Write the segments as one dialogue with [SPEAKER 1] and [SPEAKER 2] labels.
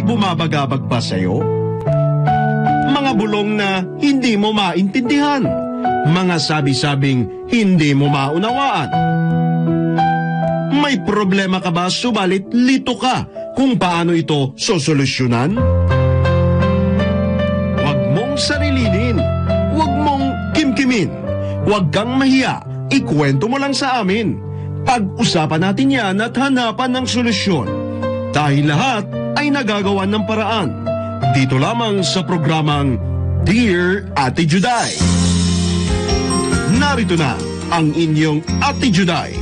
[SPEAKER 1] Bumabagabag ba sa'yo? Mga bulong na hindi mo maintindihan. Mga sabi-sabing hindi mo maunawaan. May problema ka ba subalit lito ka kung paano ito sosolusyonan? Huwag mong sarilinin. Huwag mong kimkimin. Huwag kang mahiya. Ikwento mo lang sa amin. Pag-usapan natin yan at hanapan ng solusyon. Dahil lahat ay nagagawa ng paraan. Dito lamang sa programang Dear Ate Juday. Narito na ang inyong Ate Juday,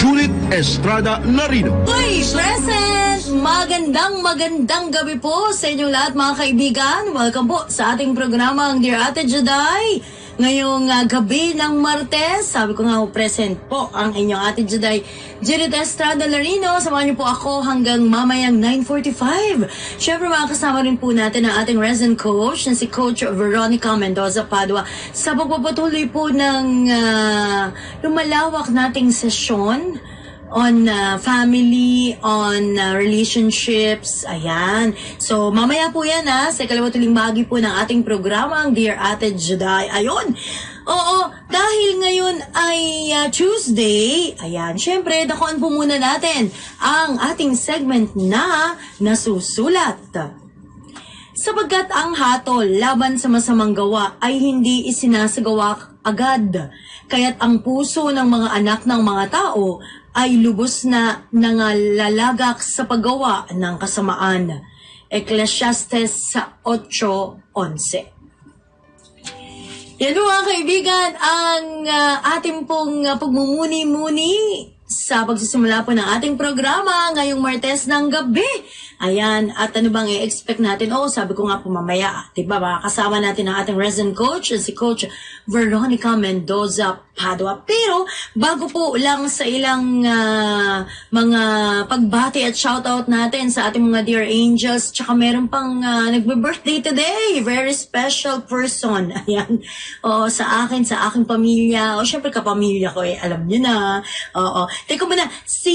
[SPEAKER 1] Judith Estrada Larino.
[SPEAKER 2] Uy, present! Magandang magandang gabi po sa inyong lahat mga kaibigan. Welcome po sa ating programang Dear Ate Juday. Ngayong uh, gabi ng Martes, sabi ko nga po, present po ang inyong Ate Juday, Judith Estrada Larino. Samahan niyo po ako hanggang mamayang 9.45. Siyempre makakasama rin po natin ang ating resident coach na si Coach Veronica Mendoza Padua sa pagpapatuloy po ng uh, lumalawak nating sesyon on uh, family, on uh, relationships, ayan. So, mamaya po yan ha, sa kalawatuling bahagi po ng ating programa, ang Dear Ate Juday. Ayun, oo, dahil ngayon ay uh, Tuesday, ayan, syempre, dakuan po muna natin ang ating segment na nasusulat. Sapagkat ang hatol laban sa masamang gawa ay hindi isinasagawa agad. Kaya't ang puso ng mga anak ng mga tao ay lubos na nangalalagak sa paggawa ng kasamaan. Ecclesiastes 8.11 Yan mga kaibigan, ang uh, ating pong uh, pagmumuni-muni sa pagsisimula po ng ating programa ngayong Martes ng gabi. Ayan, at ano bang i-expect natin? Oo, sabi ko nga po mamaya, diba ba, kasama natin ang ating resident coach, si Coach Veronica Mendoza Padua. Pero, bago po lang sa ilang uh, mga pagbati at shoutout natin sa ating mga dear angels, tsaka meron pang uh, nagbe-birthday today, very special person. Ayan, oo, sa akin, sa aking pamilya, o syempre kapamilya ko eh, alam niyo na. Oo, teka muna, si...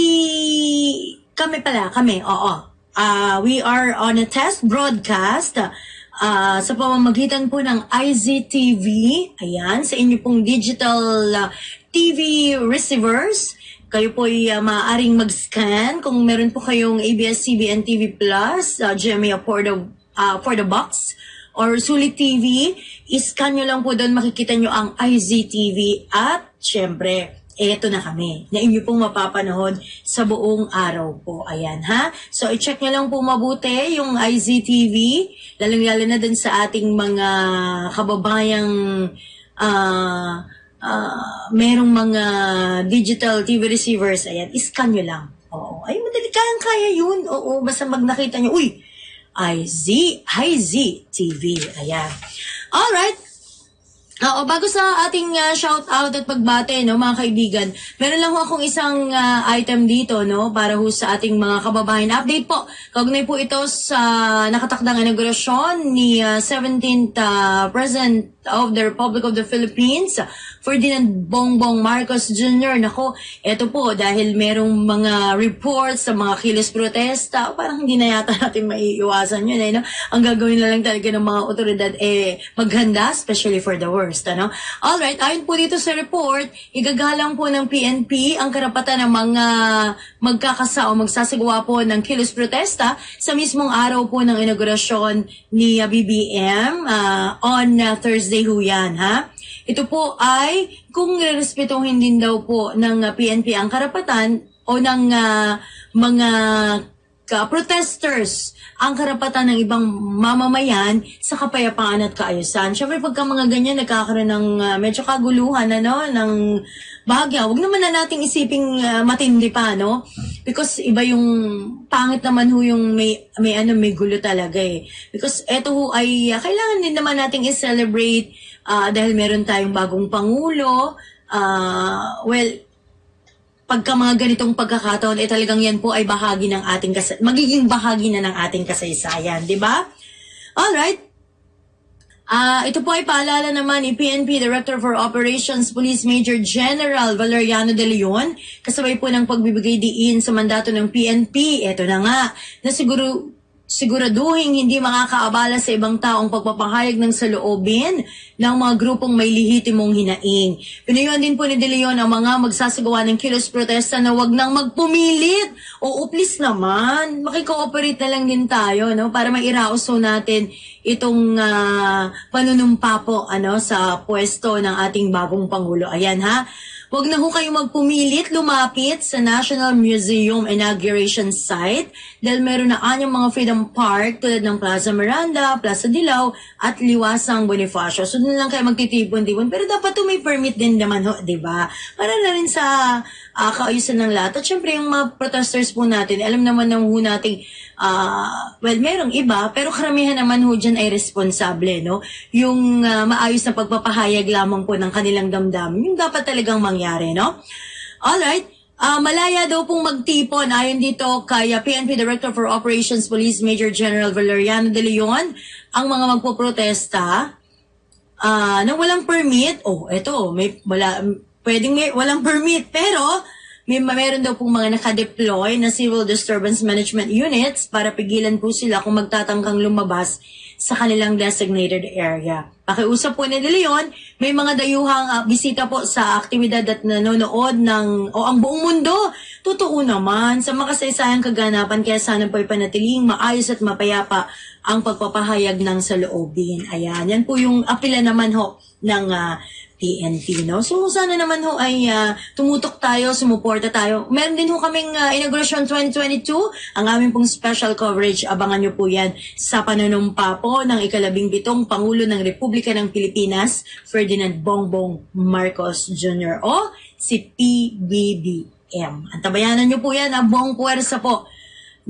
[SPEAKER 2] Kami pala, kami, oo. Uh, we are on a test broadcast uh, sa pamamagitan po ng IZTV. Ayan, sa inyo pong digital uh, TV receivers. Kayo po ay uh, maaaring mag-scan kung meron po kayong ABS-CBN TV Plus, uh, GMA for the, uh, for the box, or Sulit TV. I-scan nyo lang po doon, makikita nyo ang IZTV at syempre, eto na kami, na inyo pong mapapanood sa buong araw po. Ayan, ha? So, i-check nyo lang po mabuti yung IZTV, lalong-lalo na din sa ating mga kababayang uh, uh, merong mga digital TV receivers. Ayan, iscan nyo lang. Oo. Ay, madali kayang-kaya yun. Oo, basta mag nakita nyo, uy, IZ, IZ TV. Ayan. Alright, Oo, bago sa ating uh, shout out at pagbate, no, mga kaibigan, meron lang ho akong isang uh, item dito, no, para ho sa ating mga kababayan. Update po, kaugnay po ito sa nakatakdang inaugurasyon ni uh, 17th uh, President of the Republic of the Philippines, Ferdinand Bongbong Marcos Jr. Nako, ito po, dahil merong mga reports sa mga kilos protesta, parang hindi na yata natin maiiwasan yun, eh, no? Ang gagawin na lang talaga ng mga otoridad, eh, maghanda, especially for the worst, ano? Alright, ayon po dito sa report, igagalang po ng PNP ang karapatan ng mga magkakasa o magsasagawa po ng kilos protesta sa mismong araw po ng inaugurasyon ni uh, BBM uh, on uh, Thursday ho yan, ha? Ito po ay kung respetuhin din daw po ng PNP ang karapatan o ng uh, mga ka protesters ang karapatan ng ibang mamamayan sa kapayapaan at kaayusan. Siyempre, pagka mga ganyan, nagkakaroon ng uh, medyo kaguluhan, ano, ng bahagya. Huwag naman na nating isiping uh, matindi pa, no? Because iba yung pangit naman ho yung may, may ano, may gulo talaga eh. Because eto ho ay, uh, kailangan din naman nating i-celebrate uh, dahil meron tayong bagong pangulo. Uh, well, pagka mga ganitong pagkakataon, eh talagang yan po ay bahagi ng ating kas magiging bahagi na ng ating kasaysayan, di ba? Alright. Uh, ito po ay paalala naman ni PNP Director for Operations Police Major General Valeriano de Leon kasabay po ng pagbibigay diin sa mandato ng PNP. Ito na nga, na siguro siguraduhin hindi makakaabala sa ibang taong pagpapahayag ng saloobin ng mga grupong may lihitimong hinaing. Pinayuhan din po ni De Leon ang mga magsasagawa ng kilos protesta na wag nang magpumilit. O please naman, makikooperate na lang din tayo no para mairauso natin itong ah, panunumpa po ano sa pwesto ng ating bagong pangulo. Ayan ha. Huwag na ho kayong magpumilit, lumapit sa National Museum Inauguration Site dahil meron na anyang mga Freedom Park tulad ng Plaza Miranda, Plaza Dilaw at Liwasang Bonifacio. So doon lang kayo magtitipon-tipon. Pero dapat to may permit din naman ho, di ba? Para na rin sa uh, kaayusan ng lahat. At syempre yung mga protesters po natin, alam naman na ho nating ah, well, merong iba, pero karamihan naman ho dyan ay responsable, no? Yung ah, maayos na pagpapahayag lamang po ng kanilang damdamin, yung dapat talagang mangyari, no? Alright, ah, malaya daw pong magtipon ayon dito kay PNP Director for Operations Police Major General Valeriano De Leon, ang mga magpoprotesta ah nang walang permit, oh, eto, may wala pwedeng may walang permit pero may meron daw pong mga nakadeploy na civil disturbance management units para pigilan po sila kung magtatangkang lumabas sa kanilang designated area. Pakiusap po ni De Leon, may mga dayuhang ah, bisita po sa aktibidad at nanonood ng o ang buong mundo. Totoo naman sa makasaysayang kaganapan kaya sana po ipanatiling maayos at mapayapa ang pagpapahayag ng saloobin. Ayan, yan po yung apila naman ho ng ah, PNP, no? So, sana naman ho ay ah, tumutok tayo, sumuporta tayo. Meron din ho kaming uh, Inauguration 2022, ang aming pong special coverage. Abangan nyo po yan sa panunumpa po ng ikalabing bitong Pangulo ng Republika ng Pilipinas, Ferdinand Bongbong Marcos Jr. o si PBBM. Antabayanan nyo po yan, ang buong puwersa po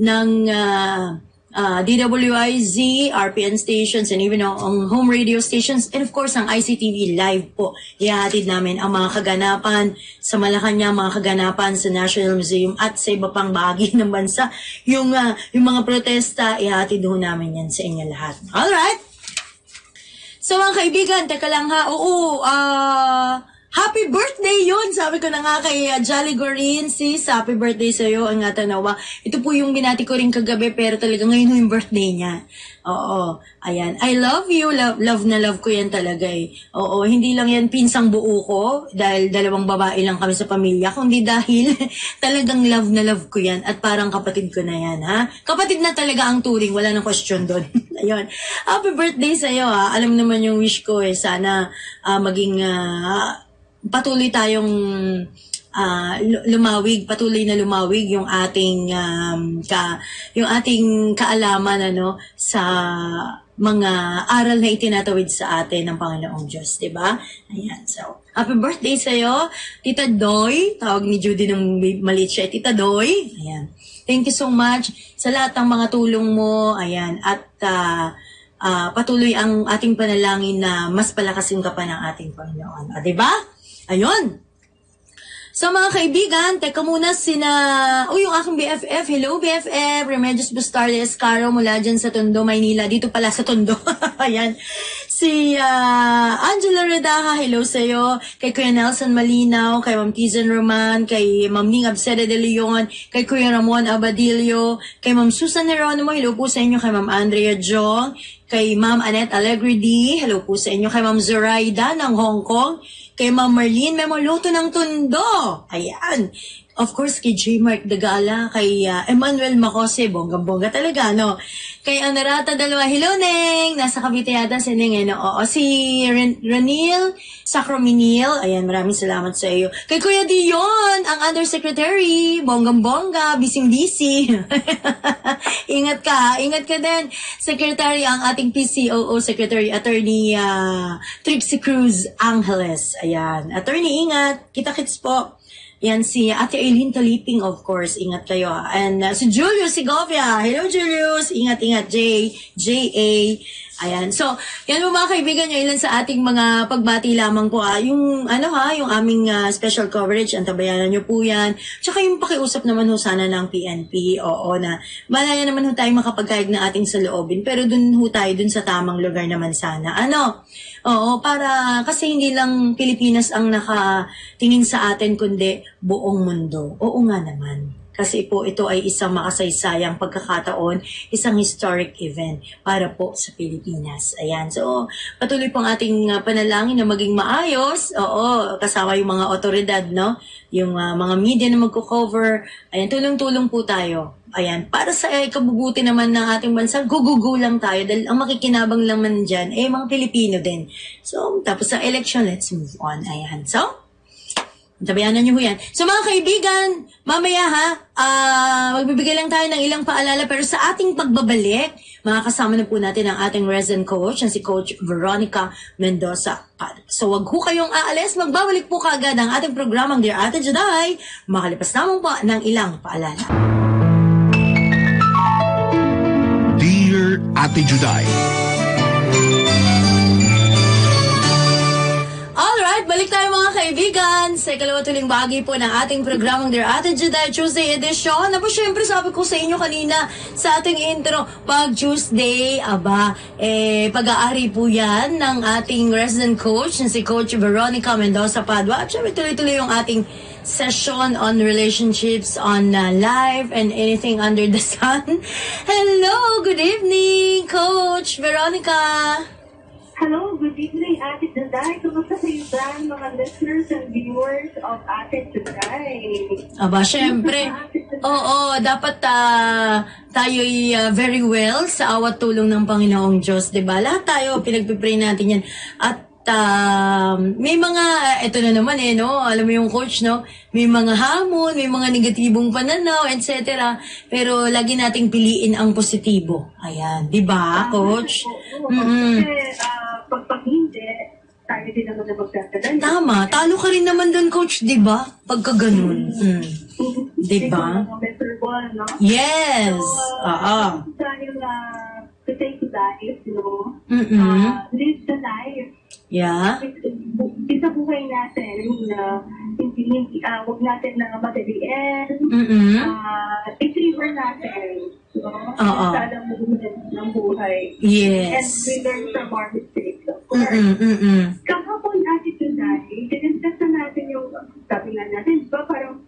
[SPEAKER 2] ng ah, uh, DWIZ, RPN stations, and even ang home radio stations, and of course, ang ICTV live po. Ihahatid namin ang mga kaganapan sa Malacanang, mga kaganapan sa National Museum at sa iba pang bahagi ng bansa. Yung, uh, yung mga protesta, ihahatid ho namin yan sa inyo lahat. Alright? So mga kaibigan, teka lang ha, oo, ah... Uh, Happy birthday yun! Sabi ko na nga kay uh, Jolly Gorin, sis, happy birthday sa'yo. Ang nga. Ito po yung binati ko rin kagabi, pero talaga ngayon yung birthday niya. Oo, ayan. I love you. Love, love na love ko yan talaga eh. Oo, hindi lang yan pinsang buo ko, dahil dalawang babae lang kami sa pamilya, kundi dahil talagang love na love ko yan. At parang kapatid ko na yan, ha? Kapatid na talaga ang turing, wala nang question doon. Ayun. Happy birthday sa'yo, ha? Alam naman yung wish ko eh, sana uh, maging... Uh, patuloy tayong uh, lumawig, patuloy na lumawig yung ating um, ka, yung ating kaalaman ano sa mga aral na itinatawid sa atin ng Panginoong Diyos, 'di ba? Ayan. So, happy birthday sa iyo, Tita Doy. Tawag ni Judy ng maliit siya, Tita Doy. Ayan. Thank you so much sa lahat ng mga tulong mo. Ayan. At uh, uh, patuloy ang ating panalangin na mas palakasin ka pa ng ating Panginoon. Ah, 'di ba? Ayun. So mga kaibigan, teka muna sina... Uy, yung aking BFF. Hello BFF. Remedios Bustarde Escaro mula dyan sa Tondo, Maynila. Dito pala sa Tondo. Ayan. Si uh, Angela Redaha, hello sa'yo. Kay Kuya Nelson Malinaw, kay Ma'am Tizan Roman, kay Ma'am Ning Abseda de Leon, kay Kuya Ramon Abadillo, kay Ma'am Susan Heronimo, hello po sa inyo, kay Ma'am Andrea Jong, kay Ma'am Annette Allegri D, hello po sa inyo, kay Ma'am Zoraida ng Hong Kong, kay Ma'am Marlene Memoluto ng Tundo. Ayan. Of course, kay J. Mark Dagala, kay uh, Emmanuel Macose, bonggang-bongga talaga, no? Kay Anarata Dalawa, hello, Neng! Nasa Cavite yata si Neng, eh? Oo, si Ranil Sacrominil, ayan, maraming salamat sa iyo. Kay Kuya Dion, ang Undersecretary, bonggang-bongga, bising-busy. ingat ka, ingat ka din. Secretary, ang ating PCOO Secretary, Attorney uh, Trixie Cruz Angeles. Ayan, Attorney, ingat. Kita-kits po. Yan si Ate Eileen Taliping, of course. Ingat kayo. And uh, si Julius Segovia. Hello, Julius. Ingat, ingat. J, J-A. Ayan. So, yan po mga kaibigan nyo, ilan sa ating mga pagbati lamang po. Ah. Yung, ano ha, yung aming uh, special coverage, antabayanan nyo po yan. Tsaka yung pakiusap naman ho sana ng PNP, oo, na malaya naman ho tayo makapagkaig ng ating saloobin. Pero dun ho tayo dun sa tamang lugar naman sana. Ano? Oo, para, kasi hindi lang Pilipinas ang nakatingin sa atin, kundi buong mundo. Oo nga naman. kasi po ito ay isang makasaysayang pagkakataon, isang historic event para po sa Pilipinas. Ayan. So, patuloy pong ating uh, panalangin na maging maayos. Oo, kasama yung mga otoridad, no? Yung uh, mga media na magko-cover. Ayan, tulong-tulong po tayo. Ayan, para sa eh, kabubuti naman ng ating bansa, gugugo lang tayo dahil ang makikinabang naman dyan, eh, mga Pilipino din. So, tapos sa election, let's move on. Ayan. So, Tabayanan niyo ho yan. So mga kaibigan, mamaya ha, ah, magbibigay lang tayo ng ilang paalala pero sa ating pagbabalik, makakasama na po natin ang ating resident coach, na si Coach Veronica Mendoza. So wag ho kayong aalis, magbabalik po kaagad ang ating programang Dear Ate Juday, makalipas naman po ng ilang paalala.
[SPEAKER 1] Dear Ate Juday,
[SPEAKER 2] Alright, balik tayo mga kaibigan sa ikalawa tuling bahagi po ng ating programang Dear Ate Juday Tuesday edition. Na po syempre sabi ko sa inyo kanina sa ating intro, pag Tuesday, aba, eh, pag-aari po yan ng ating resident coach na si Coach Veronica Mendoza Padua. At syempre tuloy-tuloy yung ating session on relationships on uh, life and anything under the sun. Hello, good evening, Coach Veronica.
[SPEAKER 3] Hello, good evening, Ate Juday. Kumusta kayo dyan, mga listeners and viewers of Ate Juday?
[SPEAKER 2] Aba, syempre. Oo, dapat ah, tayo'y ah, very well sa awat tulong ng Panginoong Diyos, 'di ba? Lahat tayo pinagpipray natin 'yan. At ah, may mga ito na naman eh, no? Alam mo yung coach, no? May mga hamon, may mga negatibong pananaw, etc. Pero lagi nating piliin ang positibo. Ayan, 'di ba, coach?
[SPEAKER 3] Oo. Kasi ah, pag pag hindi, tayo din naman na magdadala.
[SPEAKER 2] Tama, talo ka rin naman doon, coach, 'di ba? Pagka ganun. Mm. Di ba? Yes.
[SPEAKER 3] So,
[SPEAKER 2] Oo.
[SPEAKER 3] tayo na to take life, no?
[SPEAKER 2] Mm-mm.
[SPEAKER 3] Ah, live the life.
[SPEAKER 2] Yeah.
[SPEAKER 3] Isa buhay natin na hindi, hindi, ah, huwag natin na madaliin.
[SPEAKER 2] Mm-mm.
[SPEAKER 3] Ah, i-favor natin. No?
[SPEAKER 2] Oo.
[SPEAKER 3] Sa alam mo ng buhay. And
[SPEAKER 2] Yes.
[SPEAKER 3] we learn from our mistakes, of course.
[SPEAKER 2] Mm-mm, mm-mm.
[SPEAKER 3] Kahapon natin dinaskas na natin yung, sabi nga natin, di ba parang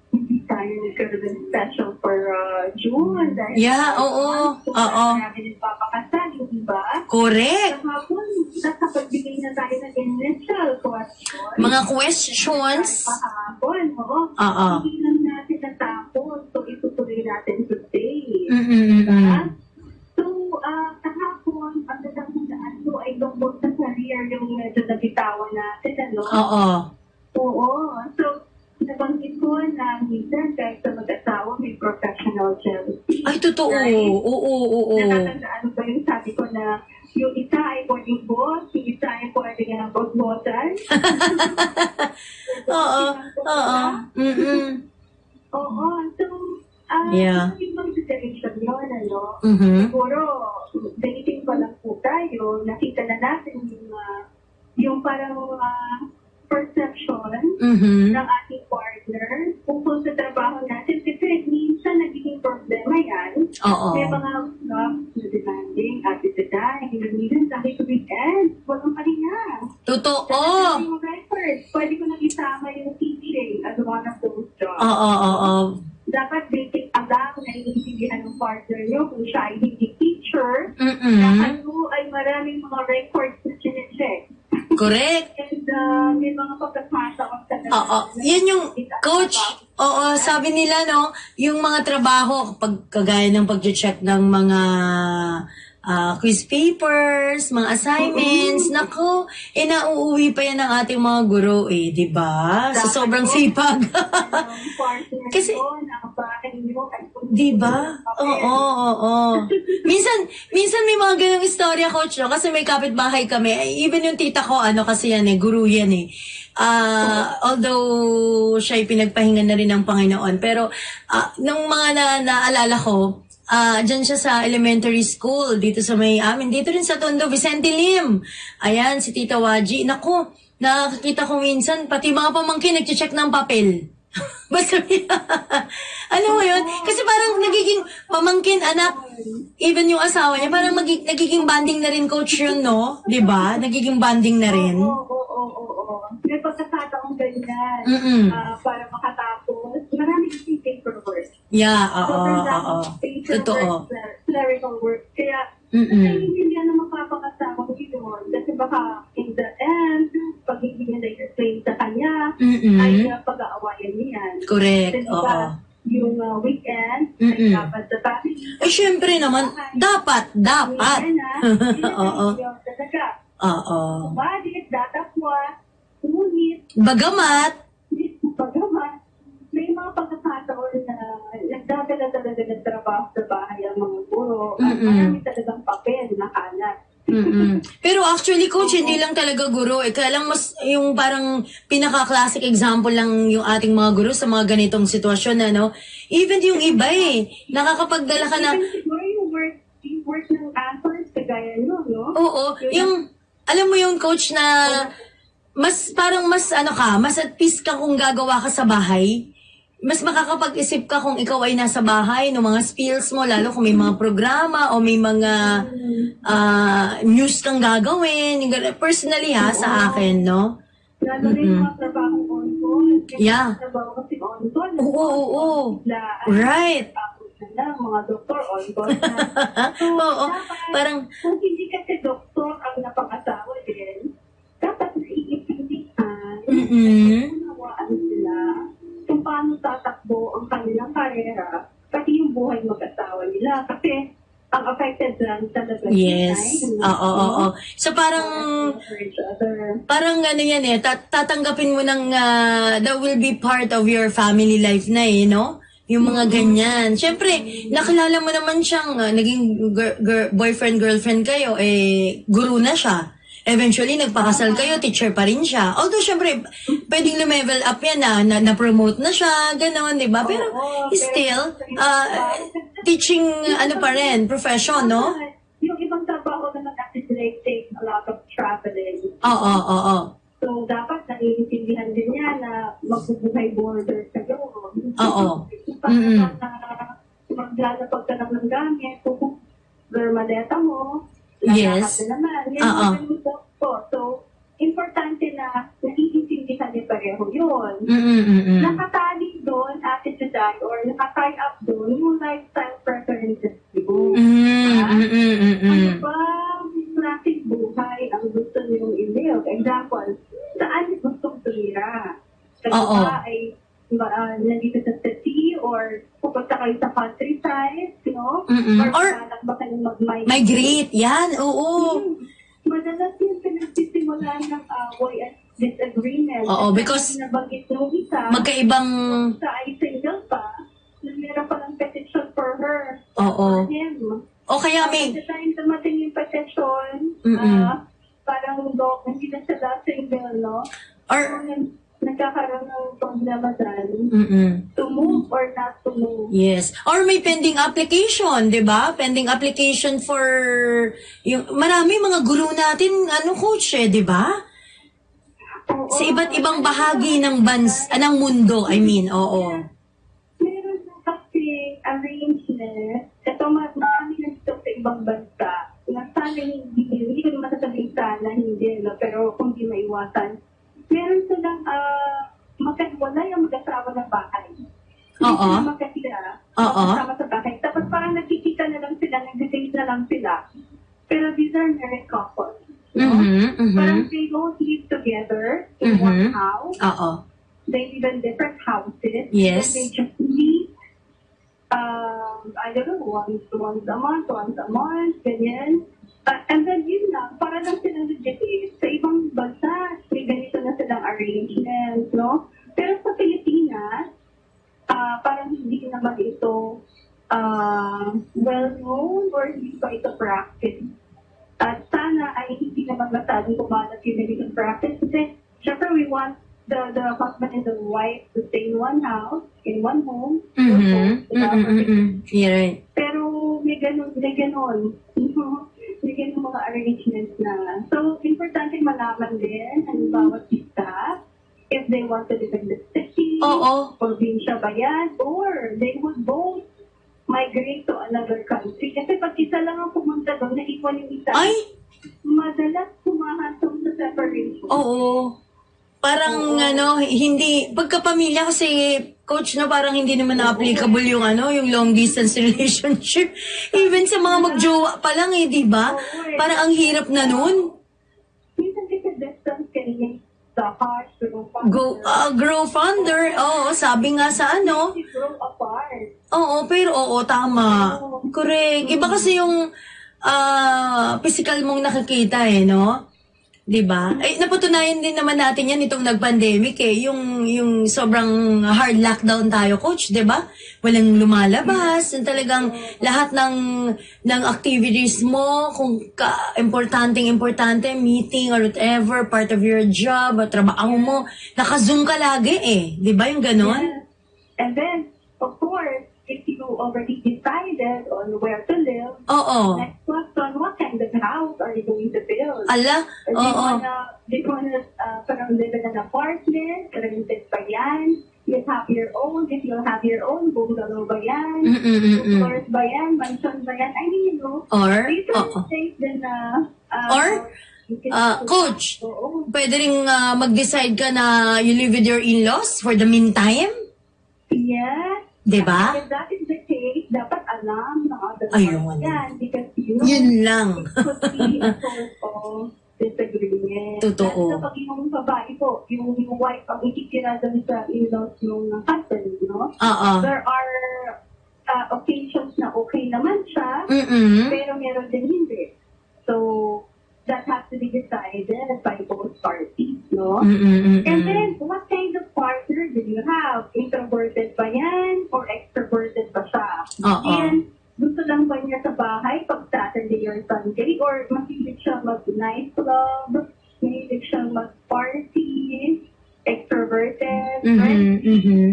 [SPEAKER 3] tayo nagkaroon special for uh, June. Dahil
[SPEAKER 2] Yeah, oo.
[SPEAKER 3] So,
[SPEAKER 2] Oo.
[SPEAKER 3] namin nagpapakasal, di ba?
[SPEAKER 2] Correct.
[SPEAKER 3] Kahapon, nakapagbigay na tayo ng initial question.
[SPEAKER 2] Mga questions.
[SPEAKER 3] Kahapon, oo.
[SPEAKER 2] Oo.
[SPEAKER 3] Hindi lang natin natapos. So, itutuloy natin today.
[SPEAKER 2] Mm-mm,
[SPEAKER 3] Diba? So, ah, kahapon, ang tatandaan ko ay tungkol sa career yung medyo nabitawan natin, ano?
[SPEAKER 2] Oo.
[SPEAKER 3] Oo. So, nabanggit ko na minsan kahit sa mag-asawa may professional jealousy.
[SPEAKER 2] Ay, totoo.
[SPEAKER 3] Right?
[SPEAKER 2] Oo, oo, oo.
[SPEAKER 3] Nakatandaan ko yung sabi ko na yung isa ay pwedeng boss, yung isa ay pwedeng uh, boss-bossan.
[SPEAKER 2] Oo. Oo.
[SPEAKER 3] Oo. So, ah,
[SPEAKER 2] Yeah.
[SPEAKER 3] yung mga situation yun, ano?
[SPEAKER 2] Mhm.
[SPEAKER 3] Siguro, dating pa lang po tayo, nakita na natin yung, ah, yung parang ah, perception
[SPEAKER 2] Mhm.
[SPEAKER 3] ng
[SPEAKER 2] Oo.
[SPEAKER 3] May mga uh, na demanding, attitude na, minsan kahit weekend, walang pahinga.
[SPEAKER 2] Totoo.
[SPEAKER 3] Yung record, pwede ko nang isama yung teaching as one of those jobs.
[SPEAKER 2] Oo, oo, oo.
[SPEAKER 3] Dapat basic alam na iniintindihan ng partner nyo kung siya ay hindi teacher.
[SPEAKER 2] Mm-mm.
[SPEAKER 3] Po ay maraming mga records na sinecheck.
[SPEAKER 2] Correct.
[SPEAKER 3] And uh, may mga pagkakataon talaga.
[SPEAKER 2] Oo. Yan yung, coach, oo, sabi nila, no, yung mga trabaho, pag kagaya ng pag-check ng mga ah, quiz papers, mga assignments, nako, eh, nauuwi pa yan ng ating mga guro, eh, di ba? Sa sobrang sipag. Kasi- Di ba? Oo, oo, oo. Minsan, minsan may mga ganong istorya, coach, no? Kasi may kapitbahay kami. Ay, Even yung tita ko, ano kasi yan eh, guru yan eh. Ah, although siya ay pinagpahinga na rin ng Panginoon. Pero, ah, nung mga na, naalala ko, ah, dyan siya sa elementary school, dito sa may amin, dito rin sa Tondo, Vicente Lim. Ayan, si Tita Waji. Naku, nakakita ko minsan, pati mga pamangkin, nag-check ng papel. Basta, ano mo yun? Kasi parang nagiging pamangkin, anak, even yung asawa niya, parang magi- nagiging banding na rin coach yun, no? 'Di ba? Nagiging banding na rin.
[SPEAKER 3] Oo, oo, oo, oo. May pagkakataong ganyan
[SPEAKER 2] Mm-mm.
[SPEAKER 3] ah, para makatapos. Marami kasi paperwork. work.
[SPEAKER 2] Yeah, oo, oo.
[SPEAKER 3] paperwork,
[SPEAKER 2] Totoo.
[SPEAKER 3] cler- clerical work. Kaya,
[SPEAKER 2] Mm-mm.
[SPEAKER 3] ay, hindi na mapapakasama ko yun. Kasi baka in the end, pag hindi niya na-explain sa kanya,
[SPEAKER 2] Mm-mm.
[SPEAKER 3] ay uh, pag-aawayan niyan.
[SPEAKER 2] Correct,
[SPEAKER 3] Kasi
[SPEAKER 2] oo.
[SPEAKER 3] diba, yung uh, weekend,
[SPEAKER 2] Mm-mm.
[SPEAKER 3] ay dapat sa family.
[SPEAKER 2] Eh, syempre naman, dapat, dapat.
[SPEAKER 3] Yan na,
[SPEAKER 2] Oo.
[SPEAKER 3] yun talaga.
[SPEAKER 2] Oo.
[SPEAKER 3] Badit, datapwa, ngunit,
[SPEAKER 2] Bagamat,
[SPEAKER 3] Pagaman, may mga pagkakataon na nagdadala talaga ng trabaho sa bahay ang mga guro at marami talagang papel na kalat.
[SPEAKER 2] Mm-mm. Pero actually, coach, hindi lang talaga guro. Eh, kaya lang mas, yung parang pinaka-classic example lang yung ating mga guro sa mga ganitong sitwasyon, ano? Even yung iba eh, nakakapagdala ka na,
[SPEAKER 3] Even siguro yung work, yung work ng anchors, kagaya nyo, no?
[SPEAKER 2] oo, yung, alam mo yung coach na, mas, parang mas, ano ka, mas at peace ka kung gagawa ka sa bahay. Mas makakapag-isip ka kung ikaw ay nasa bahay, no mga skills mo, lalo kung may mga programa o may mga ah, news kang gagawin. Personally ha, sa akin, no?
[SPEAKER 3] Lalo na yung mga trabaho on-call.
[SPEAKER 2] Yeah.
[SPEAKER 3] Trabaho kasi on-call.
[SPEAKER 2] Oo, oo, oo. Right.
[SPEAKER 3] Na mga doktor on-call na. So,
[SPEAKER 2] Oo,
[SPEAKER 3] dapat,
[SPEAKER 2] parang,
[SPEAKER 3] kung hindi kasi doktor ang napang-asawa din, dapat
[SPEAKER 2] mm
[SPEAKER 3] sila kung paano tatakbo ang kanilang karera, pati yung buhay mag-asawa nila. Kasi ang affected lang talaga
[SPEAKER 2] Yes. Oo, oo, oo. So parang, parang ano yan eh, tat- tatanggapin mo ng, ah, that will be part of your family life na eh, no? Yung mga ganyan. Siyempre, nakilala mo naman siyang ah, naging gir- gir- boyfriend, girlfriend kayo, eh, guru na siya. Eventually, nagpakasal kayo, teacher pa rin siya. Although, syempre, pwedeng level up yan na, na, na-promote na siya, gano'n, di ba? Pero,
[SPEAKER 3] Oo,
[SPEAKER 2] still, ah, teaching, ano pa rin, profession, no?
[SPEAKER 3] Yung ibang trabaho naman kasi they take a lot of traveling.
[SPEAKER 2] Oo, oo, oo.
[SPEAKER 3] So, dapat naiintindihan din niya na magbubuhay border kayo.
[SPEAKER 2] Oo.
[SPEAKER 3] Para
[SPEAKER 2] Mm-mm.
[SPEAKER 3] na maglalapag ka ng gamit, kung maleta mo,
[SPEAKER 2] Yes.
[SPEAKER 3] naman. Yan
[SPEAKER 2] Oo.
[SPEAKER 3] Po. So, importante na naiintindihan din pareho yun.
[SPEAKER 2] Mm-mm-mm.
[SPEAKER 3] Nakatali doon, Ate Juday, or nakatie up doon yung lifestyle preferences mo.
[SPEAKER 2] Mm-mm-mm-mm.
[SPEAKER 3] Ano ba klaseng buhay ang gusto niyong i-live? Example, saan niyo gustong tumira? Kasi
[SPEAKER 2] Oo.
[SPEAKER 3] ba ay ah, nandito sa city or pupunta kayo sa countryside, no?
[SPEAKER 2] Mm-mm.
[SPEAKER 3] Or,
[SPEAKER 2] Or-
[SPEAKER 3] balak ba kayong mag-migrate?
[SPEAKER 2] Migrate, yan, oo.
[SPEAKER 3] Hmm. Madalas yung pinagsisimula ng away at disagreement.
[SPEAKER 2] Oo, because-
[SPEAKER 3] nabanggit nung isa,
[SPEAKER 2] Magkaibang,
[SPEAKER 3] sa ay single pa, na meron pa ng petition for her.
[SPEAKER 2] oo.
[SPEAKER 3] For him.
[SPEAKER 2] O kaya
[SPEAKER 3] At
[SPEAKER 2] may,
[SPEAKER 3] the time dumating yung petition,
[SPEAKER 2] Mm-mm.
[SPEAKER 3] ah, parang do, hindi na sila single, no?
[SPEAKER 2] or,
[SPEAKER 3] So, nagkakaroon ng problema dyan.
[SPEAKER 2] mm
[SPEAKER 3] To move or not to move.
[SPEAKER 2] Yes. Or may pending application, 'di ba? Pending application for yung marami mga guru natin, ano coach eh, 'di ba?
[SPEAKER 3] Oo.
[SPEAKER 2] Sa iba't ibang bahagi ng bans, ah, ng mundo, I mean, oo.
[SPEAKER 3] Meron na kasi arrangement. Ito, ma- marami na dito sa ibang bansa. Na sana hindi, hindi ko naman sasabihin sana, hindi, no? pero kung di maiwasan. Meron silang uh, magkahiwalay ang mag-asawa ng bahay. Hindi
[SPEAKER 2] Oo.
[SPEAKER 3] sila magkatira.
[SPEAKER 2] Oo.
[SPEAKER 3] Magkasama sa bahay. Tapos parang nagkikita na lang sila, nag-date na lang sila. Pero these are married couples. No?
[SPEAKER 2] Mhm,
[SPEAKER 3] Parang
[SPEAKER 2] mhm.
[SPEAKER 3] they don't live together in one
[SPEAKER 2] Mhm.
[SPEAKER 3] house
[SPEAKER 2] Oo.
[SPEAKER 3] they live in different houses.
[SPEAKER 2] Yes.
[SPEAKER 3] And they just meet, um, I don't know, once, once a month, once a month, ganyan. Uh, and then yun lang, para lang sila legit sa ibang bansa, may ganito na silang arrangements, no? Pero sa Pilipinas, ah parang hindi naman ito ah well-known or hindi pa ito practice. At sana ay hindi naman masyadong kumalat yung ganitong practice kasi syempre we want the the husband and the wife to stay in one house, in one home.
[SPEAKER 2] Mhm.
[SPEAKER 3] diba?
[SPEAKER 2] Mhm, mhm. Yeah, right.
[SPEAKER 3] Pero may ganun, may ganun. may ganun mga arrangements na. So, importante malaman din ang bawat isa if they want to in the city,
[SPEAKER 2] Oo.
[SPEAKER 3] probinsya ba yan, or they would both migrate to another country. Kasi pag isa lang ang pumunta doon, naiwan yung isa,
[SPEAKER 2] Ay,
[SPEAKER 3] madalas humahantong sa separation.
[SPEAKER 2] oo. Parang ano, hindi, pagkapamilya kasi, coach, no, parang hindi naman na-applicable yung ano, yung long distance relationship. Even sa mga magjowa pa lang eh, di ba? Parang ang hirap na nun.
[SPEAKER 3] Minsan kasi distance can make the heart grow
[SPEAKER 2] Go, uh, grow fonder. Oo, sabi nga sa ano.
[SPEAKER 3] You grow apart.
[SPEAKER 2] Oo, pero oo, tama. Correct. Iba kasi yung ah physical mong nakikita eh, no? 'Di ba? Ay napatunayan din naman natin 'yan itong nag-pandemic eh, yung yung sobrang hard lockdown tayo, coach, 'di ba? Walang lumalabas, yung talagang lahat ng ng activities mo kung ka, importanteng importante, meeting or whatever, part of your job, or trabaho mo, naka-zoom ka lagi eh, 'di ba yung ganon?
[SPEAKER 3] Yes. And then, of course, you already decided on where to live,
[SPEAKER 2] Oo.
[SPEAKER 3] next question, what kind of house are you going to build?
[SPEAKER 2] Ala,
[SPEAKER 3] Or do you
[SPEAKER 2] oo.
[SPEAKER 3] wanna, do you wanna uh, parang live in an apartment? Rented ba yan? You have your own, if you have your own, bungalow ba yan?
[SPEAKER 2] Mm-mm-mm-mm.
[SPEAKER 3] Floors ba yan? Mansion ba yan? I mean, you know,
[SPEAKER 2] Or,
[SPEAKER 3] these are
[SPEAKER 2] oo.
[SPEAKER 3] things din na, uh,
[SPEAKER 2] Or, Ah, coach,
[SPEAKER 3] Oo.
[SPEAKER 2] pwede rin ah, mag-decide ka na you live with your in-laws for the meantime?
[SPEAKER 3] Yes.
[SPEAKER 2] Diba?
[SPEAKER 3] That is alam ng other
[SPEAKER 2] Ayun.
[SPEAKER 3] yan. Because you know,
[SPEAKER 2] Yun lang.
[SPEAKER 3] it could be a source of disagreement.
[SPEAKER 2] Totoo.
[SPEAKER 3] Lalo na pag yung babae po, yung, yung wife ang ikikira dun sa in-laws ng husband, no?
[SPEAKER 2] Oo.
[SPEAKER 3] There are uh, occasions na okay naman siya,
[SPEAKER 2] Mm-mm.
[SPEAKER 3] pero meron din hindi. So, that has to be decided by both parties, no?
[SPEAKER 2] Mm-mm-mm.
[SPEAKER 3] And then, what kind of partner do you have? Introverted ba yan? Or extroverted ba siya?
[SPEAKER 2] Oo.
[SPEAKER 3] And gusto lang ba niya sa bahay pag Saturday or Sunday? Or mahilig siya mag-night club? Mahilig siyang mag-party? Extroverted? Right?
[SPEAKER 2] Mhm, mhm.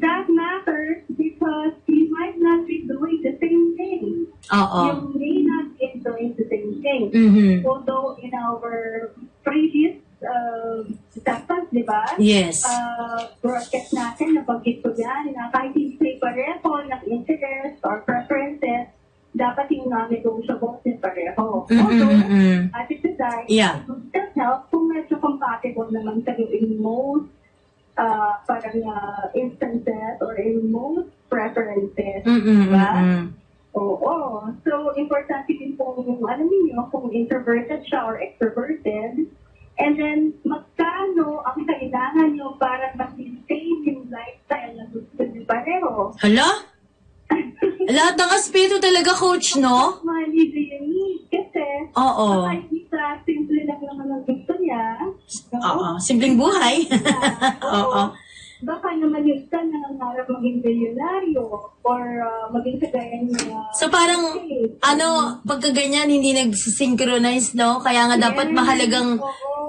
[SPEAKER 3] That matters because you might not be doing the same thing.
[SPEAKER 2] Oo.
[SPEAKER 3] You may not be doing the same thing.
[SPEAKER 2] Mhm.
[SPEAKER 3] Although in our previous uh, sessions, di ba?
[SPEAKER 2] Yes.
[SPEAKER 3] Uh, broadcast natin, nabanggit ko yan, na kahit hindi pareho ng interest or preferences, dapat yung non-negotiables din pareho. Although,
[SPEAKER 2] Mm-mm-mm.
[SPEAKER 3] at ito dahil,
[SPEAKER 2] Yeah.
[SPEAKER 3] it still help kung medyo compatible naman kayo in most uh, parang uh, instances or in most preferences.
[SPEAKER 2] Mm-mm-mm.
[SPEAKER 3] Oo. So, importante din po yung, alam niyo, kung introverted siya or extroverted. And then, magkano ang kailangan niyo para ma-maintain yung lifestyle na gusto niyo pareho?
[SPEAKER 2] Hala? Lahat ng aspeto talaga, coach, no?
[SPEAKER 3] Money do you need? Kasi,
[SPEAKER 2] Oo.
[SPEAKER 3] baka hindi sa simple lang naman ang gusto niya.
[SPEAKER 2] Oo. Simpleng buhay. Oo.
[SPEAKER 3] Baka naman yung isa nangangarap maging milyonaryo or uh, maging kagaya niya.
[SPEAKER 2] So parang, ano, pagka ganyan, hindi nag-synchronize, no? Kaya nga dapat
[SPEAKER 3] Yes.
[SPEAKER 2] mahalagang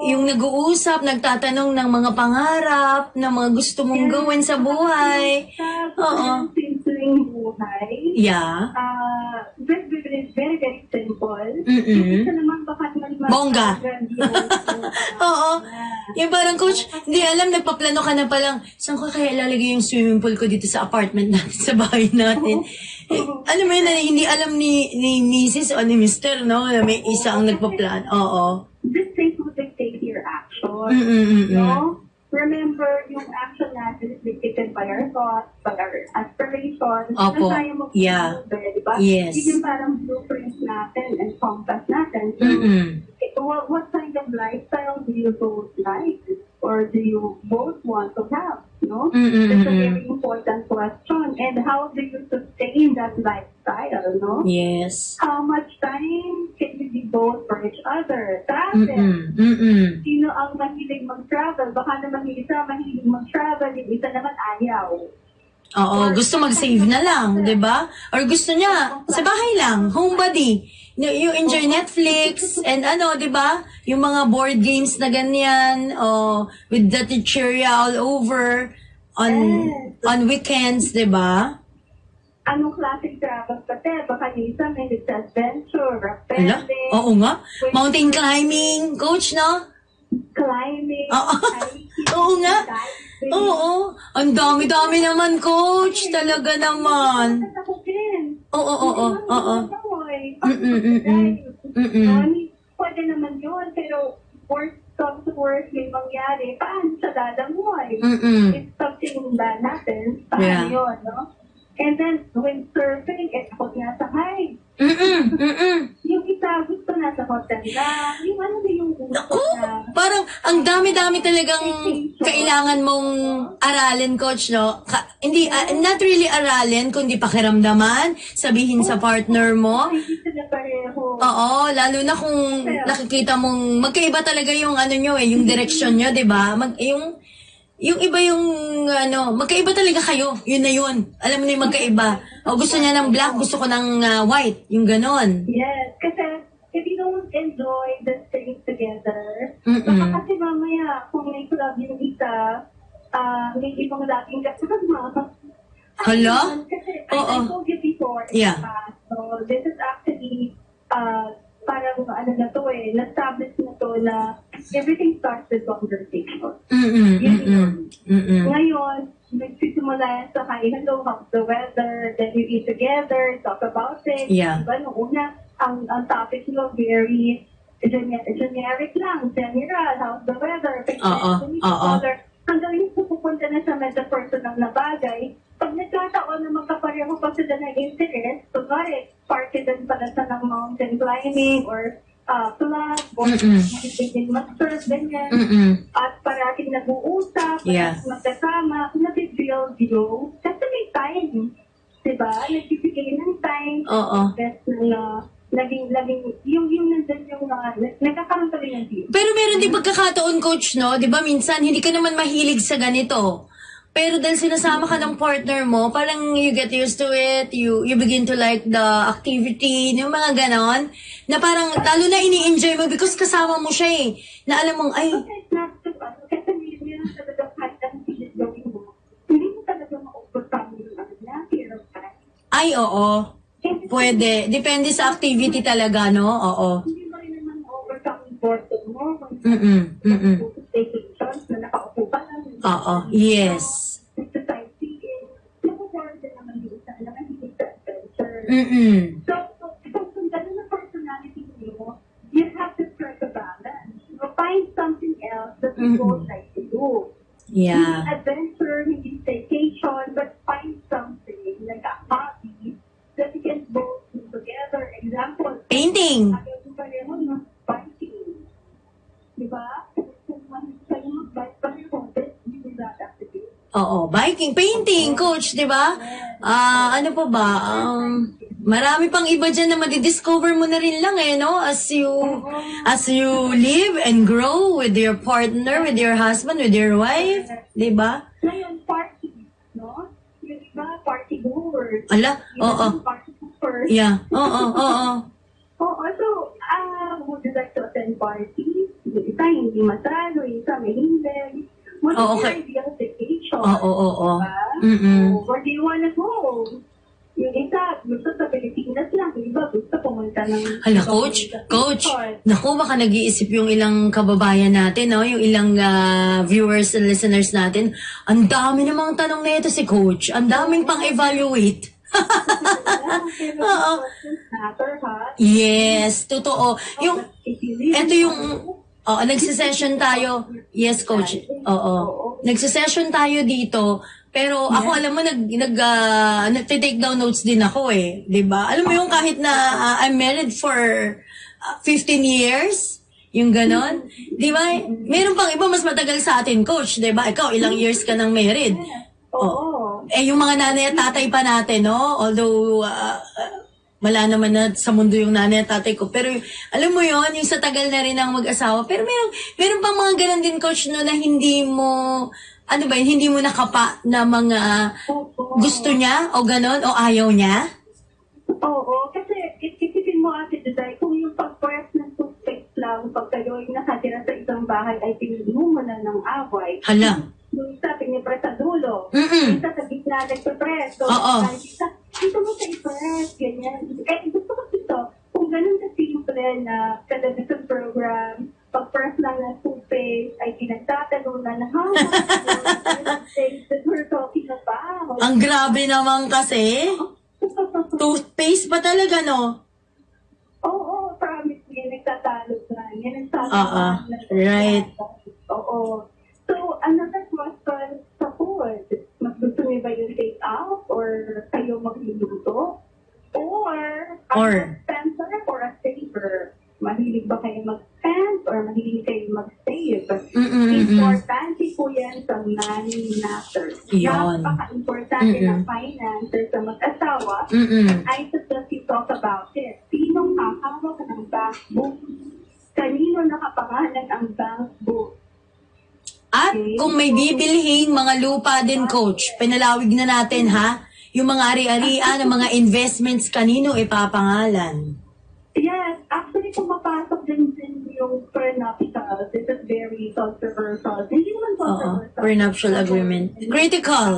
[SPEAKER 2] yung nag-uusap, nagtatanong ng mga pangarap, ng mga gusto mong gawin sa buhay. Oo.
[SPEAKER 3] Simpleng buhay.
[SPEAKER 2] Yeah.
[SPEAKER 3] Ah, very, very, very, very simple.
[SPEAKER 2] Mm-mm.
[SPEAKER 3] Yung isa naman baka naman
[SPEAKER 2] Bongga. Oo. Yung parang coach, hindi alam, nagpaplano ka na palang, saan ko kaya ilalagay yung swimming pool ko dito sa apartment natin, sa bahay natin? Eh, alam mo yun, na hindi alam ni, ni Mrs. o ni Mr., no? Na may isa ang nagpaplan. Oo.
[SPEAKER 3] These things will dictate your action.
[SPEAKER 2] Mm-mm-mm.
[SPEAKER 3] No? Remember, yung action natin is dictated by our thoughts, by our aspirations.
[SPEAKER 2] Opo.
[SPEAKER 3] Na kaya mo
[SPEAKER 2] Yeah.
[SPEAKER 3] di ba?
[SPEAKER 2] Yes.
[SPEAKER 3] Yun yung parang blueprint natin and compass natin. So,
[SPEAKER 2] Mm-mm.
[SPEAKER 3] what, what kind of lifestyle do you both like? Or do you both want to have? No?
[SPEAKER 2] Mm-mm-mm.
[SPEAKER 3] That's a very important question. And how do you sustain that lifestyle? No?
[SPEAKER 2] Yes.
[SPEAKER 3] How much time can you devote for each other? Travel.
[SPEAKER 2] Mm-mm. Mm-mm.
[SPEAKER 3] Sino ang mahilig mag-travel? Baka naman yung isa mahilig mag-travel, yung isa naman ayaw.
[SPEAKER 2] Oo, gusto mag-save na lang, 'di ba? Or gusto niya sa bahay lang, homebody. You, you enjoy Netflix and ano, 'di ba? Yung mga board games na ganyan, oh, with the teacheria all over on on weekends, 'di ba?
[SPEAKER 3] Anong klaseng travel pa te? Baka isa may adventure,
[SPEAKER 2] Ala?
[SPEAKER 3] rappelling,
[SPEAKER 2] Oo nga. Mountain climbing, coach, no?
[SPEAKER 3] climbing,
[SPEAKER 2] Oo.
[SPEAKER 3] hiking,
[SPEAKER 2] Oo nga.
[SPEAKER 3] diving.
[SPEAKER 2] Oo. Ang dami-dami naman, coach. Talaga naman. Oo, oo, oo, oo.
[SPEAKER 3] eh.
[SPEAKER 2] Mm-mm, mm-mm. Mm-mm.
[SPEAKER 3] Pwede naman yun, pero worst comes to worst may mangyari, paano sa dadamuhay?
[SPEAKER 2] Mm-mm.
[SPEAKER 3] If something bad happens, paano
[SPEAKER 2] Yeah.
[SPEAKER 3] yun, no? And then, when surfing, eh, ako nasa high.
[SPEAKER 2] Mm-mm. Mm-mm.
[SPEAKER 3] Yung isa, gusto nasa hotel na, yung ano na yung gusto
[SPEAKER 2] Naku,
[SPEAKER 3] na,
[SPEAKER 2] parang ang dami-dami talagang kailangan mong aralin, coach, no? Ka- hindi, ah, not really aralin, kundi pakiramdaman, sabihin sa partner mo.
[SPEAKER 3] hindi sila pareho.
[SPEAKER 2] Oo, lalo na kung nakikita mong magkaiba talaga yung ano nyo eh, yung direction nyo, 'di ba? Mag yung yung iba yung ano, magkaiba talaga kayo. Yun na yun. Alam mo na yung magkaiba. O gusto niya ng black, gusto ko ng ah, white. Yung ganon.
[SPEAKER 3] Yes, kasi if you don't enjoy the things together,
[SPEAKER 2] Mm-mm.
[SPEAKER 3] baka kasi mamaya, kung may club yung isa, ah may ibang dating kasama.
[SPEAKER 2] Hala?
[SPEAKER 3] Kasi I,
[SPEAKER 2] Oo.
[SPEAKER 3] I told you before,
[SPEAKER 2] Yeah.
[SPEAKER 3] past, so this is actually, uh, parang ano na to eh, na-establish na to na everything starts with conversation.
[SPEAKER 2] Mm-mm, mm-mm, mm-mm.
[SPEAKER 3] Ngayon, nagsisimula yan sa hi, hello, how's the weather? Then you eat together, talk about it.
[SPEAKER 2] Yeah.
[SPEAKER 3] Diba, nung una, ang, ang topic nyo very gener- generic lang, general, how's the weather? Each
[SPEAKER 2] oo.
[SPEAKER 3] other, Hanggang yung pupunta na sa medyo personal na bagay, pag nagkataon na magkapareho pa sila ng interest, kunwari, party din pala sa ng mountain climbing or uh,
[SPEAKER 2] Mm-mm.
[SPEAKER 3] makitigil mag-surf, ganyan
[SPEAKER 2] Mm-mm.
[SPEAKER 3] at parating nag-uusap,
[SPEAKER 2] Yeah.
[SPEAKER 3] magkasama, nabibuild you. Kasi may time. Diba? Nagbibigay ng time.
[SPEAKER 2] Oo.
[SPEAKER 3] Best na naging, naging, yung, yung nandun yung mga, nagkakaroon ka rin ng view.
[SPEAKER 2] Pero meron din pagkakataon, coach, no? Di ba minsan, hindi ka naman mahilig sa ganito. Pero dahil sinasama ka ng partner mo, parang you get used to it, you you begin to like the activity, yung mga ganon, na parang lalo na ini-enjoy mo because kasama mo siya eh. Na alam mong, ay,
[SPEAKER 3] ano
[SPEAKER 2] ay, oo, pwede. Depende sa activity talaga, no? Oo.
[SPEAKER 3] Hindi mo rin naman ma-overcome yung mo.
[SPEAKER 2] Mm-mm, mm-mm.
[SPEAKER 3] Sa adventure.
[SPEAKER 2] Mm-mm.
[SPEAKER 3] So, so, so, kung ganun ang personality mo, you have to strike a balance. You know, find something else that you both like to do.
[SPEAKER 2] Yeah.
[SPEAKER 3] Hindi adventure, hindi staycation, but find something like a hobby that you can both do together. Example,
[SPEAKER 2] Painting.
[SPEAKER 3] ayaw mo pareho ng biking. Di ba? Kung man kayo mag-bike pareho, let's do that activity.
[SPEAKER 2] Oo, biking, painting, coach, di ba? Ah, ano pa ba? Um, marami pang iba dyan na madidiscover mo na rin lang eh, no? As you, as you live and grow with your partner, with your husband, with your wife, di ba?
[SPEAKER 3] Ngayon, party, no? Yung iba, party goers.
[SPEAKER 2] Ala, oo.
[SPEAKER 3] iba, party goers.
[SPEAKER 2] Yeah, oo, oo.
[SPEAKER 3] Oo, so, ah, would you like to attend parties? Yung isa, hindi masalo, yung isa, may hindi. What
[SPEAKER 2] Oo,
[SPEAKER 3] is
[SPEAKER 2] okay.
[SPEAKER 3] your ideal vacation?
[SPEAKER 2] Oo, oo, oo.
[SPEAKER 3] Diba?
[SPEAKER 2] Mm-mm.
[SPEAKER 3] So, where do you wanna go? Yung isa, gusto sa Pilipinas lang. Yung iba, gusto pumunta ng...
[SPEAKER 2] Hala, coach, coach, naku, baka nag-iisip yung ilang kababayan natin, no? Yung ilang ah, viewers and listeners natin. Ang dami namang tanong na ito si coach. Ang daming pang-evaluate. Oo.
[SPEAKER 3] Matter, ha?
[SPEAKER 2] Yes, totoo. Yung, eto yung, oo, nagsisession tayo. Yes, coach. Oo. Nagsisession tayo dito. Pero ako, alam mo, nag, nag, uh, nagtitake down notes din ako eh. 'Di ba? Alam mo yung kahit na ah, I'm married for ah, 15 years, yung ganon. Di ba? Meron pang iba mas matagal sa atin, coach. Di ba? Ikaw, ilang years ka nang married.
[SPEAKER 3] Oo.
[SPEAKER 2] Eh, yung mga nanay at tatay pa natin, no? Although, ah, ah, wala naman na sa mundo yung nanay at tatay ko. Pero, alam mo yon yung sa tagal na rin ng mag-asawa. Pero meron, meron pang mga ganun din, coach, no, na hindi mo, ano ba yun, hindi mo nakapa na mga gusto niya o ganon o ayaw niya.
[SPEAKER 3] Oo, kasi isipin mo ate Juday, kung yung pag-press ng toothpaste lang, pag kayo ay nakatira sa isang bahay ay pinili mo na ng away.
[SPEAKER 2] Hala.
[SPEAKER 3] Yung isa, pinipress sa dulo.
[SPEAKER 2] Mm-mm.
[SPEAKER 3] Isa sa gitna nagpe-press. So,
[SPEAKER 2] Oo.
[SPEAKER 3] isa, dito mo sa i-press, ganyan. Kaya gusto ko dito, kung ganun ka simple na television program, pag-press lang ng toothpaste, ay pinagtatalo na na, how things we're talking about?
[SPEAKER 2] Ang grabe naman kasi. toothpaste ba talaga, no?
[SPEAKER 3] Oo, oh, oh, promise. Yan, nagtatalo na. Yan, nagtatalo ah,
[SPEAKER 2] ah.
[SPEAKER 3] uh-uh.
[SPEAKER 2] Right.
[SPEAKER 3] Oo. So, another question sa food mas gusto niyo ba yung take out
[SPEAKER 2] or
[SPEAKER 3] kayo magluluto? Or, or a spender or a saver? Mahilig ba kayo mag-spend or mahilig kayo mag-save?
[SPEAKER 2] Mm-mm,
[SPEAKER 3] Importante po yan sa money matters.
[SPEAKER 2] Yun.
[SPEAKER 3] Napaka-importante ng finances sa mag-asawa. I suggest you talk about it. Sinong kakawak ng backbook? Kanino nakapangalan ang bank
[SPEAKER 2] at kung may bibilhin mga lupa din, coach, pinalawig na natin ha, yung mga ari-arian, ng mga investments, kanino ipapangalan?
[SPEAKER 3] Yes, actually pumapasok din din yung prenuptial. This is very controversial. Hindi naman
[SPEAKER 2] Oo,
[SPEAKER 3] controversial.
[SPEAKER 2] prenuptial agreement. Critical.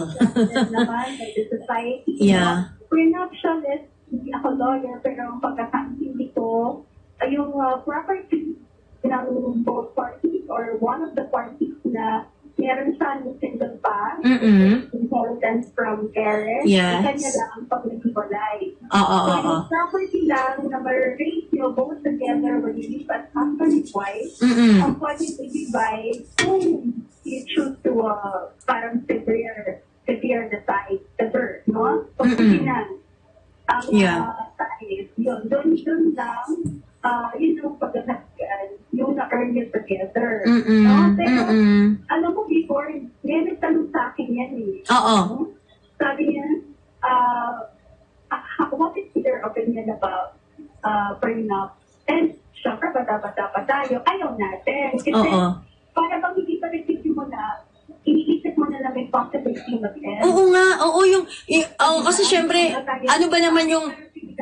[SPEAKER 3] Naman the society.
[SPEAKER 2] Yeah.
[SPEAKER 3] Prenuptial is, hindi ako lawyer, pero ang pagkakaintindi ko, ay yung uh, property ng both parties or one of the parties na meron siya ng single pa,
[SPEAKER 2] Mm-mm.
[SPEAKER 3] inheritance from parents,
[SPEAKER 2] Yes.
[SPEAKER 3] kanya lang ang pag naghiwalay.
[SPEAKER 2] Oo, oo,
[SPEAKER 3] So,
[SPEAKER 2] oo.
[SPEAKER 3] property lang na ma-rate nyo both together when you live as husband and wife,
[SPEAKER 2] Mm-mm.
[SPEAKER 3] ang pwede i-divide kung you choose to uh, parang severe, severe the size, the birth, no? Kung
[SPEAKER 2] Mm-mm.
[SPEAKER 3] mm ang
[SPEAKER 2] Yeah.
[SPEAKER 3] uh, size, yun, doon, doon lang, uh, yun yung pagkakasyan, yung na-earn nyo together.
[SPEAKER 2] Mm-mm.
[SPEAKER 3] No? Pero,
[SPEAKER 2] Mm-mm.
[SPEAKER 3] alam mo before, may nagtanong sa akin yan eh.
[SPEAKER 2] Oo.
[SPEAKER 3] Sabi niya, uh, ah, what is your opinion about uh, prenup? And syempre, bata-bata pa tayo. Ayaw natin. Kasi
[SPEAKER 2] Oo.
[SPEAKER 3] para bang hindi pa rin na, iniisip mo na lang may possibility mag-end.
[SPEAKER 2] Oo nga, oo yung, y- oo, kasi syempre, ano ba naman yung,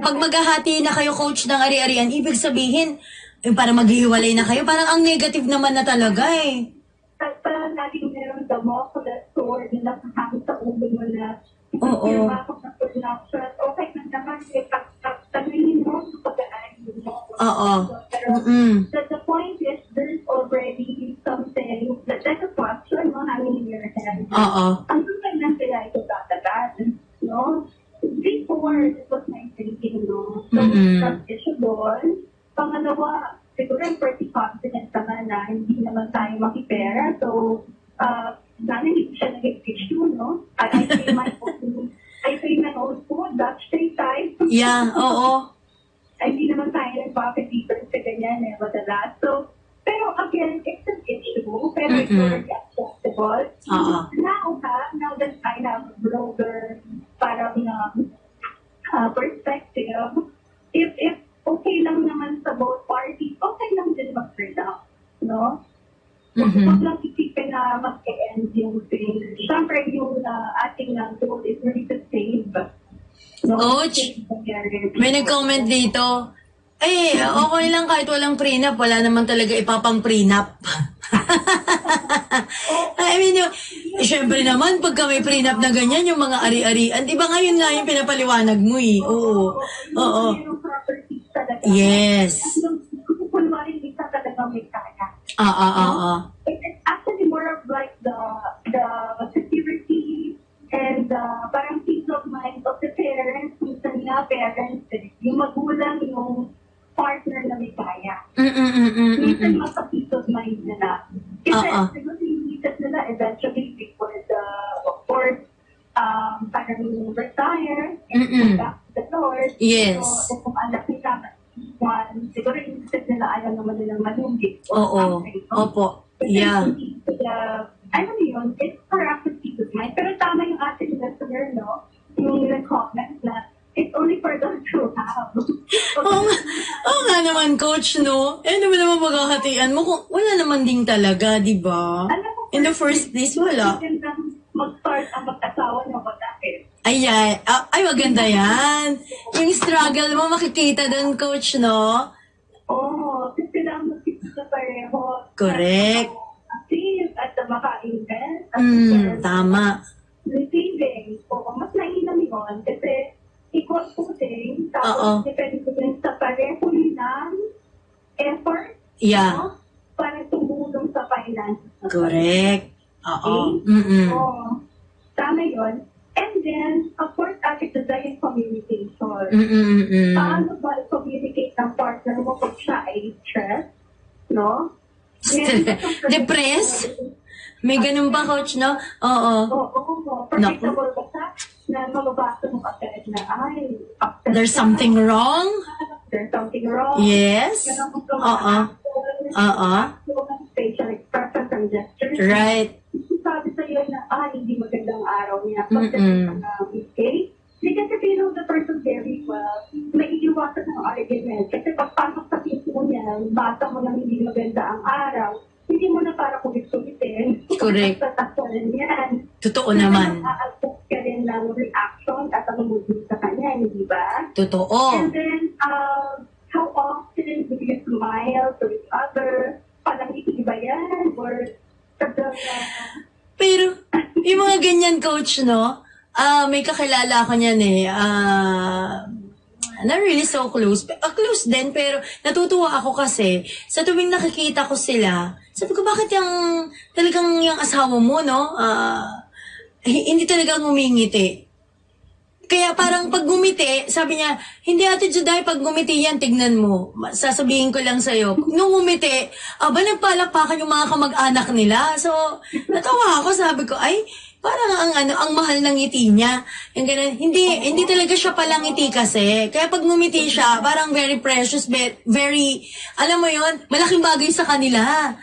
[SPEAKER 2] pag maghahati na kayo coach ng ari-arian, ibig sabihin, yung parang maghihiwalay na kayo, parang ang negative naman na talaga eh.
[SPEAKER 3] Parang laging meron the Mokulas sword na nakahang sa ulo mo na
[SPEAKER 2] Oo.
[SPEAKER 3] yung bakit na production, okay na naman, eh, pag- pag- tanungin mo sa pag-aaral mo.
[SPEAKER 2] Oo.
[SPEAKER 3] Pero,
[SPEAKER 2] Mm-mm.
[SPEAKER 3] the, the point is, there's already something, that, that's a question mo hanging in your head.
[SPEAKER 2] Oo.
[SPEAKER 3] Ang saan na sila ito tatagan, no? Before, this was my no? So, doon. Pangalawa, siguro I'm pretty confident naman na hindi naman tayo makipera. So, uh, sana hindi siya nag-issue, no? I, I pay my own, I pay my own food, Dutch day time.
[SPEAKER 2] Yeah, oo.
[SPEAKER 3] Ay, hindi naman tayo dito sa ganyan eh, madalas. So, pero again, it's an issue, pero it's
[SPEAKER 2] Mm-mm.
[SPEAKER 3] already acceptable.
[SPEAKER 2] Oo.
[SPEAKER 3] Now, ha, now that I have a broader parang um, uh, perspective, if, if okay lang naman sa both parties, okay lang din mag-turn out, no?
[SPEAKER 2] Mhm.
[SPEAKER 3] Huwag lang isipin na mag-end yung thing. Siyempre, yung uh, ating uh, goal is really to save. No? Marriage.
[SPEAKER 2] May nag-comment dito, eh, okay lang kahit walang prenup, wala naman talaga ipapang prenup. I mean, yung, eh, syempre naman, pagka may prenup na ganyan, yung mga ari-arian, di ba ngayon nga yung pinapaliwanag mo eh? Oo. Oo.
[SPEAKER 3] Talaga.
[SPEAKER 2] Yes. Ah, ah, ah, ah.
[SPEAKER 3] It- It's actually more of like the the security and the parang peace of mind of the parents, minsan nga parents, yung magulang, yung partner na may kaya.
[SPEAKER 2] Mm, mm, mm, mm, mm,
[SPEAKER 3] Minsan
[SPEAKER 2] mm.
[SPEAKER 3] mas peace of mind nila. Kasi
[SPEAKER 2] Oo.
[SPEAKER 3] siguro nila eventually before the, course, um, parang retire and
[SPEAKER 2] Mm-mm.
[SPEAKER 3] back to the Lord.
[SPEAKER 2] Yes.
[SPEAKER 3] So, kung anak nila, one, siguro needed nila ayaw naman nilang malungkit.
[SPEAKER 2] Oo. Opo. Yeah.
[SPEAKER 3] Uh, ano yun, it's for us to mind. Pero tama yung ating listener, no? Yung nag-comment na it's only for those who have.
[SPEAKER 2] Oo nga, oo nga naman, coach, no? Eh, ano ba naman maghahatian mo kung wala naman din talaga, di ba? In the first place, wala.
[SPEAKER 3] Mag-start ang mag-asawa ng bakit.
[SPEAKER 2] Ay, ay, ah, ay, maganda yan. Yung struggle mo, makikita doon, coach, no?
[SPEAKER 3] Oo, kasi kailangan mag-isip sa pareho.
[SPEAKER 2] Correct.
[SPEAKER 3] At maka-invest. at
[SPEAKER 2] Mm,
[SPEAKER 3] share.
[SPEAKER 2] tama.
[SPEAKER 3] Receiving. Oo, mas nainam yun. Kasi equal footing.
[SPEAKER 2] Oo.
[SPEAKER 3] Tapos depende din sa pareho ng effort.
[SPEAKER 2] Yeah.
[SPEAKER 3] no? Para tumulong sa finances.
[SPEAKER 2] Correct. Oo. Mm-mm.
[SPEAKER 3] Oo. Tama yun. And then, of course, ate, the yung communication.
[SPEAKER 2] Mm-mm-mm.
[SPEAKER 3] Paano ba i-communicate ng partner mo kung siya ay stress? No?
[SPEAKER 2] Depressed? May ganun ba, coach, no? Oo.
[SPEAKER 3] Oo, oo, oo. Predictable? Na mababasa mo agad na, ay,
[SPEAKER 2] There's something wrong?
[SPEAKER 3] there's something wrong.
[SPEAKER 2] Yes. Oo. Oo.
[SPEAKER 3] facial expressions and gestures.
[SPEAKER 2] Right.
[SPEAKER 3] Sabi sa'yo na, ah, hindi magandang araw niya. Pag
[SPEAKER 2] Mm-mm.
[SPEAKER 3] uh, mistake, hindi kasi know the person very well, may iiwasan ng argument. Kasi pagpasok sa pinto niya, basa mo na hindi maganda ang araw, hindi mo na para kulit-kulitin.
[SPEAKER 2] Correct.
[SPEAKER 3] Sa takpan yan.
[SPEAKER 2] Totoo naman.
[SPEAKER 3] Aaltok ka rin ng reaction at ang mood mo sa kanya, hindi ba?
[SPEAKER 2] Totoo.
[SPEAKER 3] And then, uh, how often do you smile to each other? Palangiti ba yan? Or uh,
[SPEAKER 2] Pero, yung mga ganyan, coach, no? Ah, may kakilala ako niyan eh. Ah, not really so close. Uh, close din, pero natutuwa ako kasi sa tuwing nakikita ko sila, sabi ko, bakit yung talagang yung asawa mo, no? Hi- hindi talaga ngumingiti. Kaya parang pag gumiti, sabi niya, hindi ate Juday, pag gumiti yan, tignan mo. Sasabihin ko lang sa'yo. Nung gumiti, aba nagpalakpakan yung mga kamag-anak nila. So, natawa ako, sabi ko, ay, parang ang ano, ang mahal ng ngiti niya. Yung ganun. Hindi, hindi talaga siya palang ngiti kasi. Kaya pag ngumiti siya, parang very precious, ve- very, alam mo yon malaking bagay sa kanila.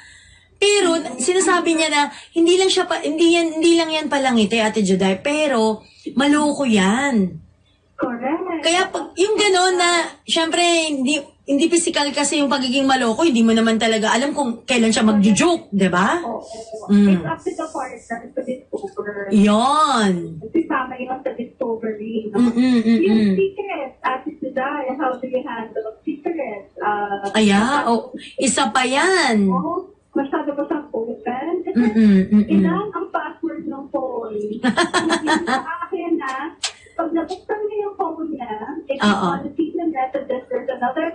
[SPEAKER 2] Pero sinasabi niya na hindi lang siya pa, hindi yan hindi lang yan palangiti Ate Juday, pero maloko 'yan.
[SPEAKER 3] correct.
[SPEAKER 2] Kaya pag yung gano'n na syempre hindi hindi physical kasi yung pagiging maloko, hindi mo naman talaga alam kung kailan siya magjo-joke, 'di ba?
[SPEAKER 3] Oo.
[SPEAKER 2] Mm.
[SPEAKER 3] It's up to the partner to discover.
[SPEAKER 2] Yon.
[SPEAKER 3] Kasi tama yun sa discovery. No?
[SPEAKER 2] Mm mm mm.
[SPEAKER 3] Yung
[SPEAKER 2] mm.
[SPEAKER 3] secret, attitude, ah, how do you handle secret? Uh,
[SPEAKER 2] Aya, oh, isa pa 'yan.
[SPEAKER 3] Oh, masyado ba siyang open? Kasi
[SPEAKER 2] Mm mm mm. mm.
[SPEAKER 3] ilan ang password ng phone? Yung sa akin na, pag nabuksan niya yung phone niya, if you
[SPEAKER 2] Oo.
[SPEAKER 3] want to see the messages, there's another.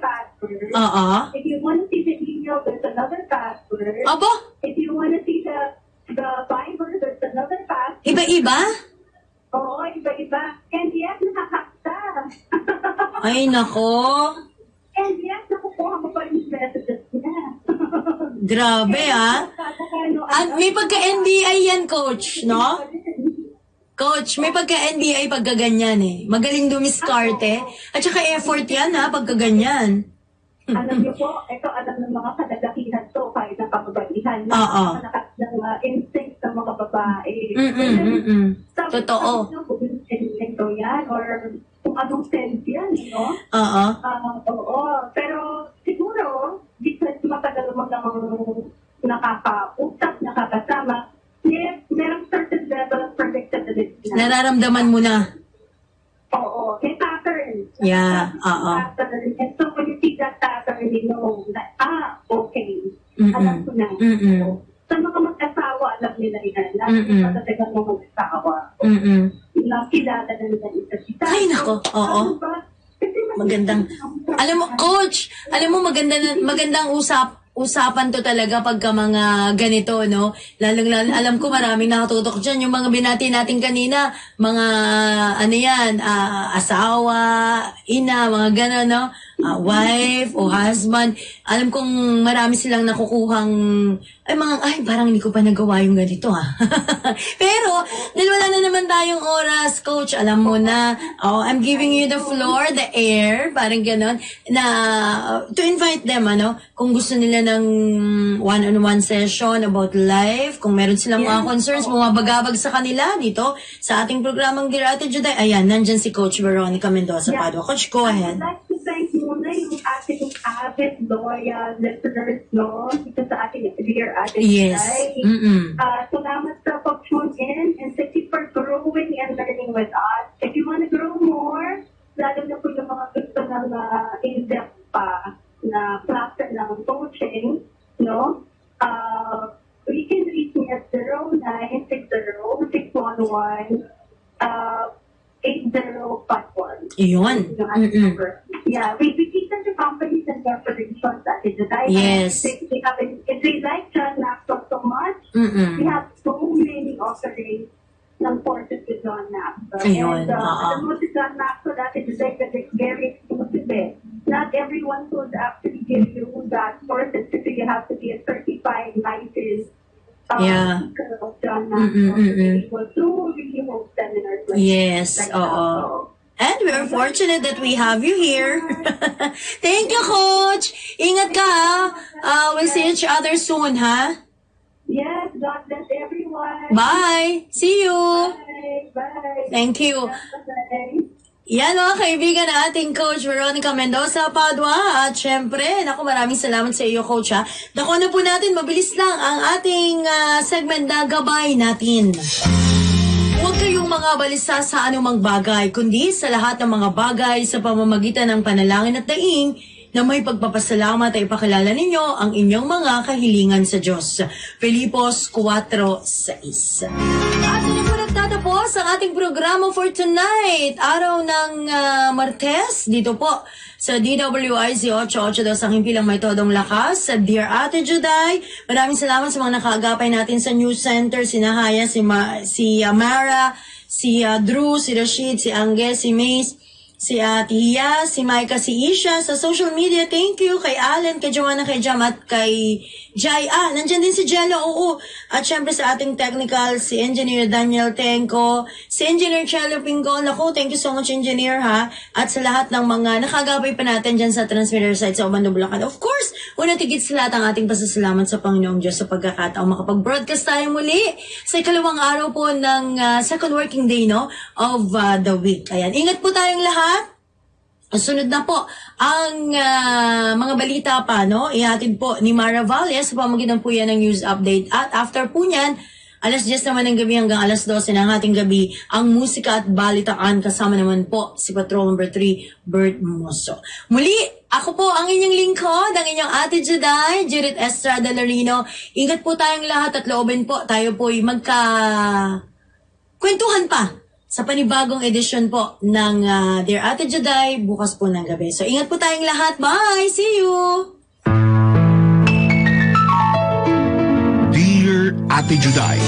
[SPEAKER 2] Oo.
[SPEAKER 3] If you want to see the email, there's another password.
[SPEAKER 2] Aba,
[SPEAKER 3] If you want to see the the Viber, there's another password.
[SPEAKER 2] iba-iba?
[SPEAKER 3] Oo, iba-iba. And yes, nakakakta.
[SPEAKER 2] Ay nako.
[SPEAKER 3] And yes, nakukuha mo pa rin yung messages niya.
[SPEAKER 2] Grabe ah.
[SPEAKER 3] Ano,
[SPEAKER 2] At may pagka-NBI yan, coach, no? Coach, may pagka-NBI pagkaganyan eh. Magaling dumiskarte. At saka effort yan ha, pagkaganyan. Oo.
[SPEAKER 3] Uh, instinct ng mga babae.
[SPEAKER 2] Mm-mm, mm-mm.
[SPEAKER 3] Sabi-
[SPEAKER 2] Totoo.
[SPEAKER 3] sabi niyo, kung instinct to yan, or kung anong sense yan, no?
[SPEAKER 2] Oo.
[SPEAKER 3] Ah, oo. Pero siguro, because matagal mo namang nakakausap, nakakasama, may, merong certain level of predictability na.
[SPEAKER 2] Nararamdaman mo na.
[SPEAKER 3] Oo. May pattern.
[SPEAKER 2] Yeah, oo.
[SPEAKER 3] Pattern. And so when you see that pattern, you know that, ah, okay.
[SPEAKER 2] Mm-mm.
[SPEAKER 3] Alam.
[SPEAKER 2] Mm-mm.
[SPEAKER 3] Sa mga mag-asawa, alam nila yan. Lalo
[SPEAKER 2] Mm-mm.
[SPEAKER 3] sa talagang mga mag-asawa.
[SPEAKER 2] Mm-mm.
[SPEAKER 3] Na kilala na nila isa't isa.
[SPEAKER 2] Ay, nako. Oo.
[SPEAKER 3] Ano ba? Kasi
[SPEAKER 2] Magandang. Alam mo, coach, alam mo maganda na- magandang usap usapan to talaga pagka mga ganito, no? Lalong, lalo, alam ko maraming nakatutok dyan. Yung mga binati natin kanina, mga, ano yan, ah, asawa, ina, mga gano'n, no? Ah, wife o husband. Alam kong marami silang nakukuhang, ay mga, ay, parang hindi ko pa nagawa yung ganito, ah. Pero, dahil wala na naman tayong oras, coach, alam mo na, oh, I'm giving you the floor, the air, parang ganon, na, to invite them, ano, kung gusto nila ng one-on-one session about life, kung meron silang mga concerns, bumabagabag sa kanila dito, sa ating programang Dear Ate Juday, ayan, nandyan si Coach Veronica Mendoza
[SPEAKER 3] Yeah.
[SPEAKER 2] Padua. Coach, go ahead.
[SPEAKER 3] Thank muna yung ating avid, loyal listeners, no? Dito sa ating dear ating
[SPEAKER 2] Yes. Mm-mm.
[SPEAKER 3] Uh, salamat sa pag-tune in and thank you for growing and learning with us. If you want to grow more, lalo na po yung mga gusto ng uh, in-depth pa na klase ng coaching, no? Uh, we can reach me at 0960-611 uh, 8051.
[SPEAKER 2] Yun.
[SPEAKER 3] Yung
[SPEAKER 2] Mm-mm.
[SPEAKER 3] number. Yeah, we, we cater to companies and corporations that is the
[SPEAKER 2] Yes.
[SPEAKER 3] They, they have, if they like John Maxwell so much,
[SPEAKER 2] Mm-mm.
[SPEAKER 3] we have so many offerings ng courses with John Maxwell.
[SPEAKER 2] Ayun,
[SPEAKER 3] And uh,
[SPEAKER 2] oo.
[SPEAKER 3] alam mo si John Maxwell, that is like that it's very exclusive. eh. Not everyone could actually give you that courses because you have to be a certified licensed um,
[SPEAKER 2] Yeah.
[SPEAKER 3] John Maxwell to be
[SPEAKER 2] mm-mm.
[SPEAKER 3] able to really hold seminars like
[SPEAKER 2] Yes,
[SPEAKER 3] like
[SPEAKER 2] oo. And we are fortunate that we have you here. Thank you, Coach. Ingat ka, ha? Uh, we'll see each other soon, ha?
[SPEAKER 3] Yes, God bless everyone.
[SPEAKER 2] Bye. See you.
[SPEAKER 3] Bye. Bye.
[SPEAKER 2] Thank you.
[SPEAKER 3] Bye.
[SPEAKER 2] Yan mga kaibigan na ating Coach Veronica Mendoza Padua. At syempre, naku maraming salamat sa iyo Coach ha. Dako na po natin, mabilis lang ang ating ah, segment na gabay natin. Huwag kayong mga balisa sa anumang bagay, kundi sa lahat ng mga bagay sa pamamagitan ng panalangin at daing na may pagpapasalamat ay ipakilala ninyo ang inyong mga kahilingan sa Diyos. Filipos 4.6 At po nagtatapos ang ating programa for tonight. Araw ng ah, Martes, dito po sa DWIZ 882 sa himpilang may todong lakas. Sa Dear Ate Juday, maraming salamat sa mga nakaagapay natin sa News Center, si Nahaya, si, Ma- si Amara, si ah, Drew, si Rashid, si Angge, si Mace, si Ate Hia, si Maika, si Isha. Sa social media, thank you kay Allen, kay Joanna, kay Jam, at kay Jai. Ah, nandyan din si Jello, oo. At syempre sa ating technical, si Engineer Daniel Tenko, si Engineer Chelo Pingo. Naku, thank you so much, Engineer, ha? At sa lahat ng mga nakagabay pa natin dyan sa transmitter site sa Obando, Bulacan. Of course, una tigit sa lahat ang ating pasasalamat sa Panginoong Diyos sa pagkakataong makapag-broadcast tayo muli sa ikalawang araw po ng ah, second working day, no? Of ah, the week. Ayan, ingat po tayong lahat. Sunod na po ang ah, mga balita pa, no? Ihatid po ni Mara Valles sa pamagitan po yan ng news update. At after po niyan, alas 10 naman ng gabi hanggang alas 12 ng ating gabi, ang musika at balitaan kasama naman po si Patrol number 3, Bert Moso. Muli, ako po ang inyong lingkod, ang inyong ate Juday, Judith Estrada Larino. Ingat po tayong lahat at loobin po, tayo po ay magka kwentuhan pa sa panibagong edisyon po ng ah, Dear Ate Juday bukas po ng gabi. So ingat po tayong lahat. Bye! See you!
[SPEAKER 1] Dear Ate Juday,